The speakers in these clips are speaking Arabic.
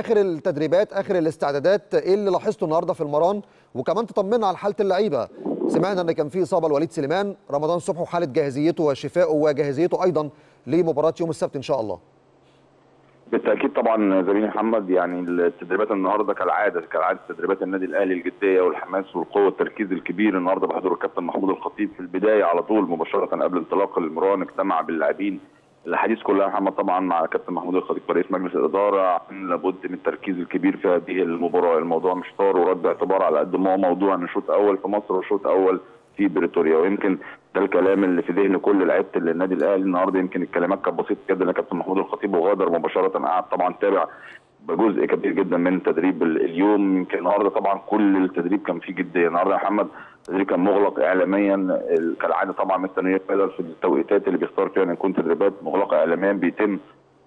آخر التدريبات آخر الاستعدادات إيه اللي لاحظته النهارده في المران وكمان تطمنا على حالة اللعيبة. سمعنا إن كان في إصابة لوليد سليمان. رمضان صبحي وحاله جاهزيته وشفائه وجاهزيته أيضا لمباراة يوم السبت إن شاء الله. بالتأكيد طبعا زميلي محمد يعني التدريبات النهارده كالعادة كالعادة تدريبات النادي الأهلي الجدية والحماس والقوة والتركيز الكبير النهارده بحضور الكابتن محمود الخطيب في البداية على طول مباشرة قبل انطلاق المران اجتمع باللاعبين الحديث كلها محمد طبعا مع كابتن محمود الخطيب رئيس مجلس الإدارة لابد من التركيز الكبير في هذه المباراة. الموضوع مش طار ورد اعتبار على قد ما هو موضوع إن شوط اول في مصر وشوط اول في بريتوريا. ويمكن ده الكلام اللي في ذهن كل لعيبه النادي الأهلي النهارده. يمكن الكلمات كانت بسيطة جدا لكابتن محمود الخطيب وغادر مباشرة. قعد طبعا تابع بجزء كبير جدا من تدريب اليوم. يمكن النهارده طبعا كل التدريب كان فيه جدية. النهارده يا محمد التدريب كان مغلق اعلاميا. كالعادة طبعا نيف في التوقيتات اللي بيختار فيها إن يكون تدريبات مغلقة اعلاميا. بيتم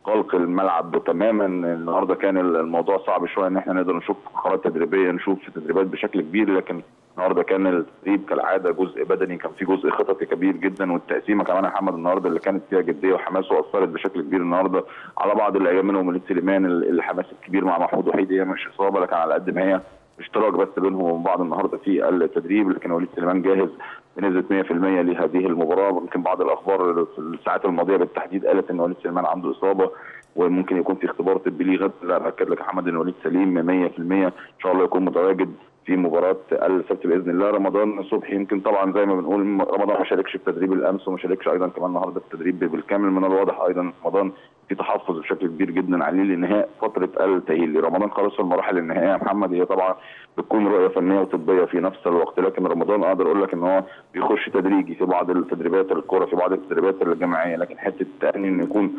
غلق الملعب تماما. النهارده كان الموضوع صعب شوية ان إحنا نقدر نشوف فقرات تدريبية نشوف تدريبات بشكل كبير لكن النهارده كان التدريب كالعادة جزء بدني كان في جزء خططي كبير جدا والتقسيمة كمان يا محمد النهارده اللي كانت فيها جدية وحماس وأثرت بشكل كبير النهارده على بعض اللعيبه منهم وليد سليمان الحماس الكبير مع محمود وحيد هي مش إصابة لكن على قد ما هي اشتراك بس بينهم وبين بعض النهارده في التدريب لكن وليد سليمان جاهز بنسبة 100% لهذه المباراة. يمكن بعض الأخبار في الساعات الماضية بالتحديد قالت إن وليد سليمان عنده إصابة وممكن يكون في اختبار طبي ليه غد. لا بأكد لك يا محمد إن وليد سليم 100% إن شاء الله يكون متواجد في مباراة السبت بإذن الله. رمضان صبحي يمكن طبعا زي ما بنقول رمضان ما شاركش في تدريب الأمس وما شاركش أيضا كمان النهارده في التدريب بالكامل. من الواضح أيضا رمضان في تحفظ بشكل كبير جدا عليه لانهاء فترة التأهيل رمضان خلاص في المراحل النهائية يا محمد. هي طبعا بتكون رؤية فنية وطبية في نفس الوقت. لكن رمضان أقدر أقول لك إن هو بيخش تدريجي في بعض التدريبات الكورة في بعض التدريبات الجماعية. لكن حتة التاني انه يكون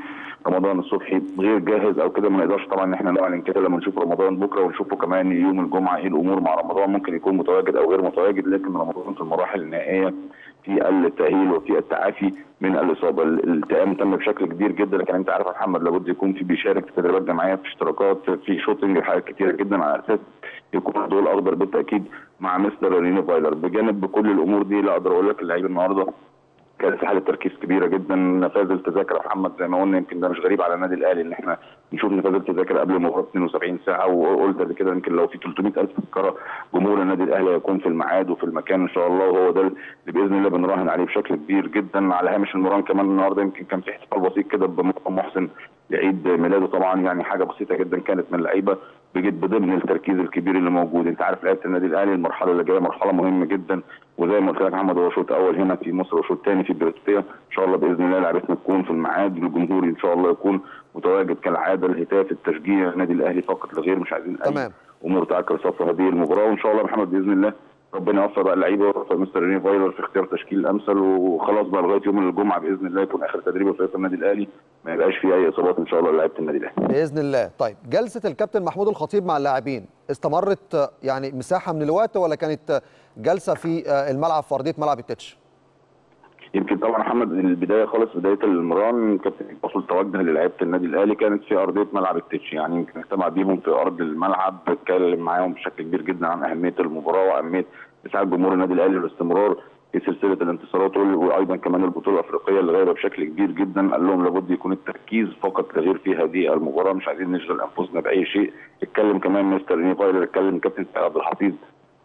رمضان الصبحي غير جاهز أو كده ما نقدرش طبعا إن إحنا نعلن كده لما نشوف رمضان بكرة ونشوفه كمان يوم الجمعة. إيه الأمور مع رمضان؟ ممكن يكون متواجد أو غير متواجد لكن رمضان في المراحل النهائية في التأهيل وفي التعافي من الإصابة. الالتئام تم بشكل كبير جدا لكن أنت عارف يا محمد لابد يكون في بيشارك في تدريبات جماعية في اشتراكات في شوتنج حاجات كتيره جدا على أساس يكون الضوء الاخضر بالتأكيد مع مستر ريني فايلر. بجانب بكل الأمور دي لا أقدر أقول لك اللعيب النهارده كانت حالة تركيز كبيرة جدا. نفاذ التذاكر يا محمد زي ما قلنا يمكن ده مش غريب على النادي الأهلي إن إحنا نشوف نفاذ التذاكر قبل مباراة 72 ساعة وقلت قبل كده يمكن لو في 300000 تذكره جمهور النادي الأهلي هيكون في الميعاد وفي المكان إن شاء الله وهو ده اللي بإذن الله بنراهن عليه بشكل كبير جدا. على هامش المران كمان النهارده يمكن كان في احتفال بسيط كده بمحسن لعيد ميلاده طبعا يعني حاجة بسيطة جدا كانت من اللعيبة بجد بضمن التركيز الكبير اللي موجود. أنت عارف لعيبة النادي الأهلي المرحلة اللي جاية مرحلة مهمة جدا وزي ما قلت لك محمد هو شوط أول هنا في مصر وشوط ثاني في بريتوريا إن شاء الله بإذن الله لعبتنا تكون في الميعاد والجمهور إن شاء الله يكون متواجد كالعادة. الهتاف التشجيع النادي الأهلي فقط لغير مش عايزين أي تمام. أمور تعكر صف هذه المباراة. وإن شاء الله محمد بإذن الله ربنا يوفق بقى اللعيبة ويوفق مستر ريني فايلر في اختيار تشكيل الأمثل وخلاص بقى لغاية يوم الجمعة بإذن الله يكون آخر تدريب في النادي الأهلي. ما يبقاش فيه أي إصابات إن شاء الله لعيبه النادي الأهلي. بإذن الله. طيب جلسة الكابتن محمود الخطيب مع اللاعبين استمرت يعني مساحة من الوقت ولا كانت جلسة في الملعب في أرضية ملعب التتش؟ يمكن طبعا محمد البداية خالص بداية المران كابتن الفصل توجه للعيبة النادي الأهلي كانت في أرضية ملعب التتش. يعني يمكن اجتمع بيهم في أرض الملعب اتكلم معاهم بشكل كبير جدا عن أهمية المباراة واهميه إسعاد جمهور النادي الأهلي والاستمرار في سلسلة الانتصارات وأيضا كمان البطولة الأفريقية اللي غايبه بشكل كبير جدا. قال لهم لابد يكون التركيز فقط لغير في هذه المباراة. مش عايزين نشغل أنفسنا بأي شيء. اتكلم كمان مستر فايلر اتكلم كابتن عبد الحفيظ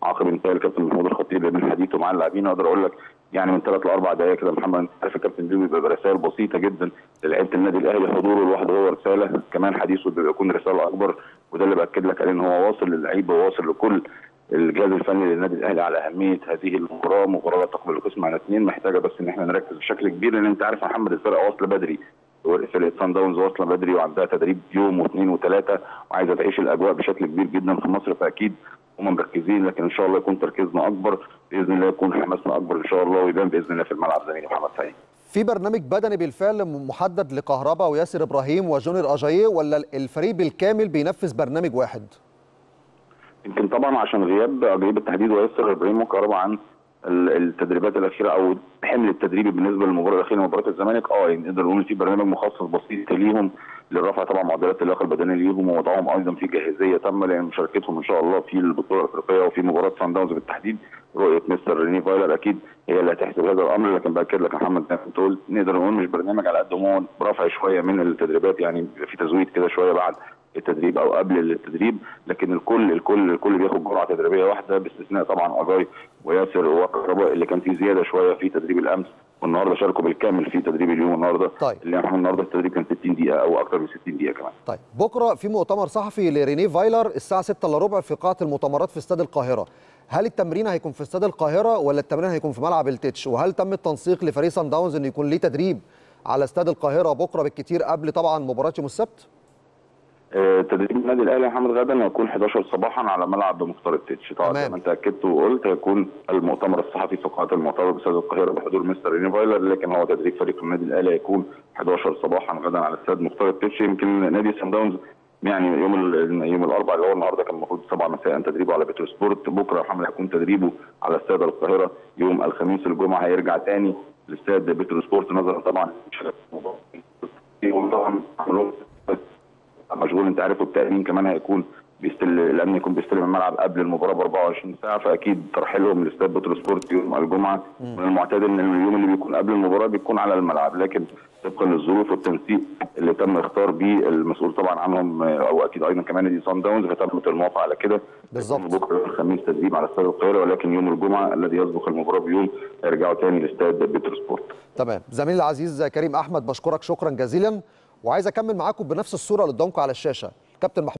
عقب انتهاء الكابتن محمود الخطيب من حديثه مع اللاعبين. أقدر أقول لك يعني من ثلاث لأربع دقائق كده محمد عارف الكابتن بيبي بيبقى برسائل بسيطة جدا للعيبة النادي الأهلي حضوره لوحده هو رسالة كمان حديثه بيبقى يكون رسالة أكبر وده اللي بأكد لك عليه إن هو واصل للعيبة وواصل لكل الجهاز الفني للنادي الأهلي على أهمية هذه المباراة مباراة تقبل القسم على اثنين محتاجة بس إن إحنا نركز بشكل كبير لأن أنت عارف محمد الفرقة واصلة بدري فرقة سان داونز واصلة بدري وعندها تدريب يوم واثنين وثلاثة وعايزة تعيش الأجواء بشكل كبير جدا في مصر فأكيد هم مركزين لكن إن شاء الله يكون تركيزنا أكبر بإذن الله يكون حماسنا أكبر إن شاء الله ويبان بإذن الله في الملعب زميلي محمد سعيد في برنامج بدني بالفعل محدد لكهربا وياسر إبراهيم وجونيور اجاييه ولا الفريق بالكامل بينفذ برنامج واحد؟ يمكن طبعا عشان غياب اجاييه بالتحديد وياسر إبراهيم وكهربا عن التدريبات الأخيرة أو الحمل التدريبي بالنسبة للمباراة الأخيرة مباراة الزمالك. آه يعني نقدر نقول في برنامج مخصص بسيط ليهم لرفع طبعا معدلات اللياقة البدنية ليهم ووضعهم أيضا في جاهزية تامة لأن مشاركتهم إن شاء الله في البطولة الأفريقية وفي مباراة سان داونز بالتحديد. رؤية مستر ريني فايلر أكيد هي اللي هتحسب هذا الأمر لكن باكد لك يا محمد زي ما أنت قلت نقدر نقول مش برنامج على قد ما هو رفع شوية من التدريبات يعني في تزويد كده شوية بعد التدريب أو قبل التدريب لكن الكل الكل الكل بياخد جرعة تدريبية واحدة باستثناء طبعا أجاي وياسر وكهرباء اللي كان في زيادة شوية في تدريب الأمس والنهاردة شاركوا بالكامل في تدريب اليوم النهارده طيب. اللي يعني النهارده التدريب كان 60 دقيقة أو أكثر من 60 دقيقة كمان. طيب. بكرة في مؤتمر صحفي لرينيه فايلر الساعة 6 إلا ربع في قاعة المؤتمرات في استاد القاهرة. هل التمرين هيكون في استاد القاهرة ولا التمرين هيكون في ملعب التتش؟ وهل تم التنسيق لفريق سان داونز انه يكون ليه تدريب على استاد القاهرة بكرة بالكتير قبل طبعا مباراة يوم السبت؟ تدريب النادي الأهلي يا محمد غدا هيكون 11 صباحا على ملعب مختار التتش طبعا. زي ما انت أكدت وقلت هيكون المؤتمر الصحفي في قاعة المؤتمر باستاد القاهرة بحضور مستر ريني فايلر لكن هو تدريب فريق النادي الأهلي هيكون 11 صباحا غدا على استاد مختار التتش يمكن نادي سان داونز يعني يوم يوم الأربعاء اللي هو النهارده كان المفروض 7 مساء تدريبه على بيترو سبورت. بكرة يا محمد هيكون تدريبه على استاد القاهرة. يوم الخميس الجمعة هيرجع تاني لاستاد بيترو سبورت. نظرا طبعا طبعا مشغول انت عارف والتأمين كمان هيكون بيستل الأمن يكون بيستلم الملعب قبل المباراة ب 24 ساعة فأكيد ترحيلهم لاستاد بترو سبورت يوم الجمعة. من المعتاد إن اليوم اللي بيكون قبل المباراة بيكون على الملعب لكن طبقا للظروف والتنسيق اللي تم اختار بيه المسؤول طبعا عنهم أو أكيد أيضا كمان نادي سان داونز فتمت الموافقه على كده. بالظبط. بكرة الخميس تدريب على استاد القاهرة ولكن يوم الجمعة الذي يسبق المباراة بيوم يرجعوا تاني لاستاد بترو سبورت. تمام. زميلي العزيز كريم أحمد بشكرك شكرا جزيلا. وعايز أكمل معاكم بنفس الصورة اللي قدامكم على الشاشة. كابتن محمود